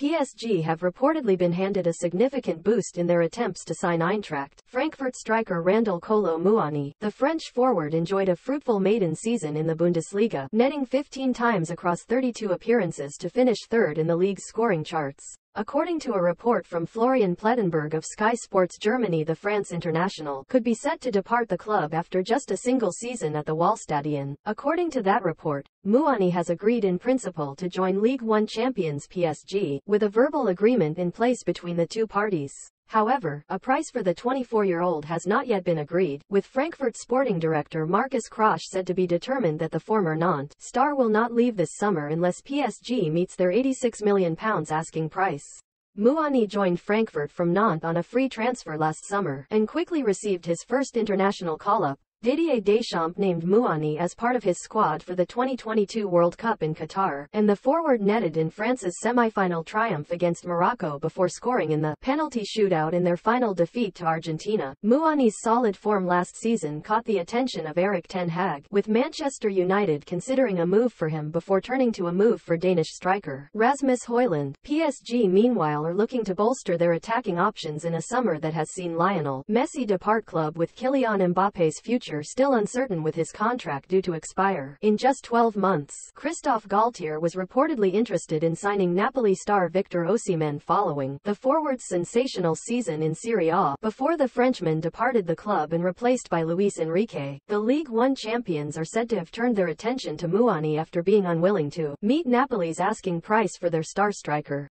PSG have reportedly been handed a significant boost in their attempts to sign Eintracht. Frankfurt striker Randal Kolo Muani, the French forward enjoyed a fruitful maiden season in the Bundesliga, netting 15 times across 32 appearances to finish third in the league's scoring charts. According to a report from Florian Plettenberg of Sky Sports Germany the France international could be set to depart the club after just a single season at the Waldstadion. According to that report, Muani has agreed in principle to join League One champions PSG, with a verbal agreement in place between the two parties. However, a price for the 24-year-old has not yet been agreed, with Frankfurt sporting director Markus Krösche said to be determined that the former Nantes star will not leave this summer unless PSG meets their £86 million asking price. Muani joined Frankfurt from Nantes on a free transfer last summer and quickly received his first international call-up, Didier Deschamps named Muani as part of his squad for the 2022 World Cup in Qatar, and the forward netted in France's semi-final triumph against Morocco before scoring in the penalty shootout in their final defeat to Argentina. Muani's solid form last season caught the attention of Erik ten Hag, with Manchester United considering a move for him before turning to a move for Danish striker Rasmus Højlund. PSG meanwhile are looking to bolster their attacking options in a summer that has seen Lionel Messi depart club with Kylian Mbappe's future future still uncertain with his contract due to expire in just 12 months. Christophe Galtier was reportedly interested in signing Napoli star Victor Osimhen following the forward's sensational season in Serie A before the Frenchman departed the club and replaced by Luis Enrique. The League One champions are said to have turned their attention to Muani after being unwilling to meet Napoli's asking price for their star striker.